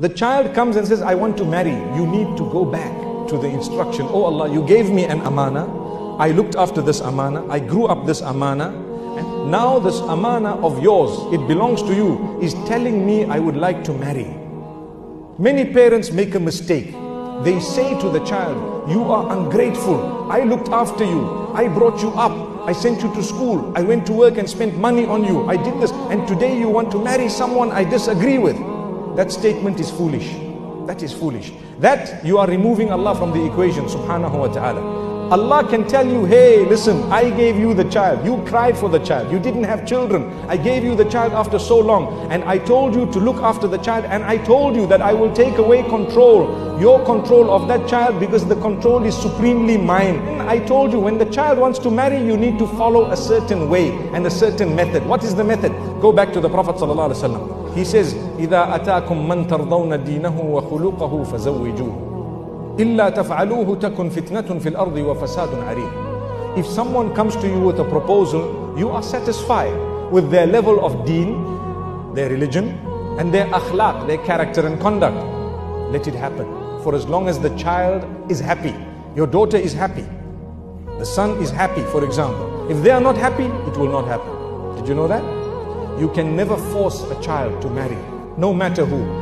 The child comes and says, I want to marry. You need to go back to the instruction. Oh Allah, you gave me an amana. I looked after this amana. I grew up this amana. And now this amana of yours, it belongs to you, is telling me I would like to marry. Many parents make a mistake. They say to the child, You are ungrateful. I looked after you. I brought you up. I sent you to school. I went to work and spent money on you. I did this. And today you want to marry someone I disagree with that statement is foolish. That is foolish. That you are removing Allah from the equation, subhanahu wa ta'ala. Allah can tell you, hey, listen, I gave you the child. You cried for the child. You didn't have children. I gave you the child after so long. And I told you to look after the child. And I told you that I will take away control, your control of that child, because the control is supremely mine. I told you, when the child wants to marry, you need to follow a certain way and a certain method. What is the method? Go back to the Prophet. He says, إِذَا أَتَاكُم مَّن تَرْضَوْنَ دِينَهُ وَخُلُقَهُ فَزَوِّجُوهُ إلا تفعلوه تكن فتنة في الأرض وفساد عريض If someone comes to you with a proposal, you are satisfied with their level of deen, their religion, and their akhlaq, their character and conduct. Let it happen. For as long as the child is happy, your daughter is happy, the son is happy, for example. If they are not happy, it will not happen. Did you know that? You can never force a child to marry, no matter who.